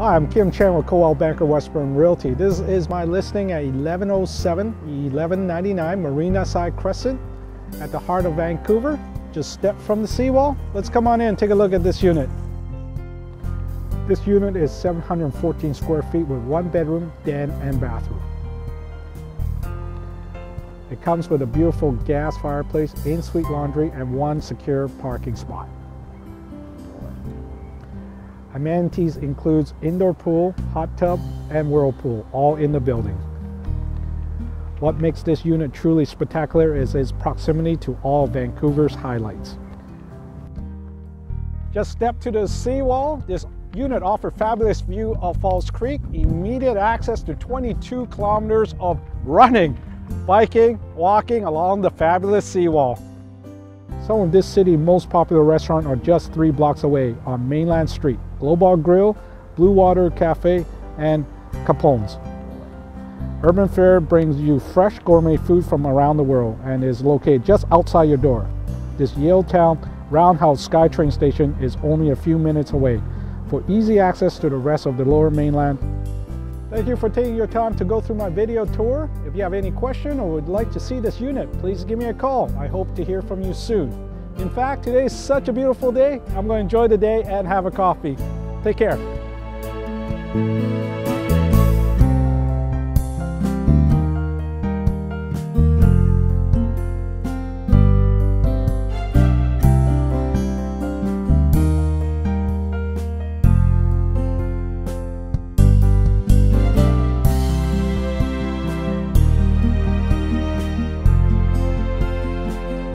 Hi, I'm Kim Cheng with Coldwell Banker Westburn Realty. This is my listing at 1107 1199 Marinaside Crescent at the heart of Vancouver. Just step from the seawall. Let's come on in and take a look at this unit. This unit is 714 square feet with one bedroom, den, and bathroom. It comes with a beautiful gas fireplace, in-suite laundry, and one secure parking spot. Amenities includes indoor pool, hot tub, and whirlpool, all in the building. What makes this unit truly spectacular is its proximity to all Vancouver's highlights. Just step to the seawall. This unit offers fabulous view of False Creek, immediate access to 22 kilometers of running, biking, walking along the fabulous seawall. Some of this city's most popular restaurants are just three blocks away on Mainland Street. Glowbal Grill, Blue Water Cafe, and Capone's. Urban Fare brings you fresh gourmet food from around the world and is located just outside your door. This Yale Town Roundhouse SkyTrain station is only a few minutes away for easy access to the rest of the lower mainland. Thank you for taking your time to go through my video tour. If you have any question or would like to see this unit, please give me a call. I hope to hear from you soon. In fact, today is such a beautiful day. I'm going to enjoy the day and have a coffee. Take care.